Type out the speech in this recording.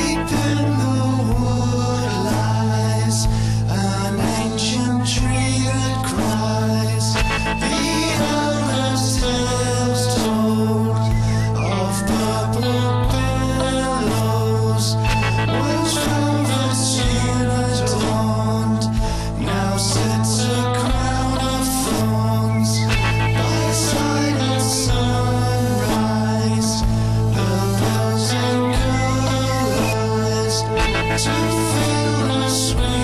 Deep to feel the sweetness